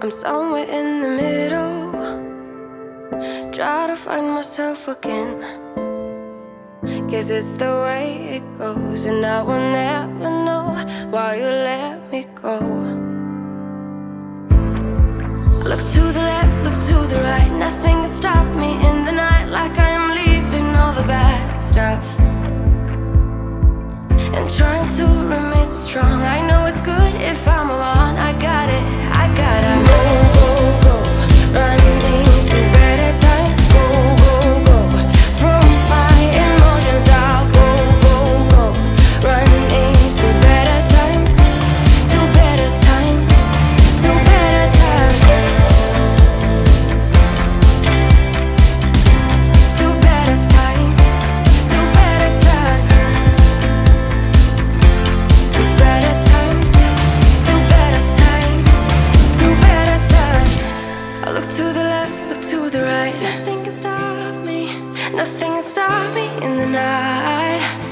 I'm somewhere in the middle. Try to find myself again. Guess it's the way it goes, and I will never know why you let me go. Look to the left, look to the right, nothing can stop me in the night, like I am leaving all the bad stuff. The left, look to the right. Nothing can stop me, nothing can stop me in the night.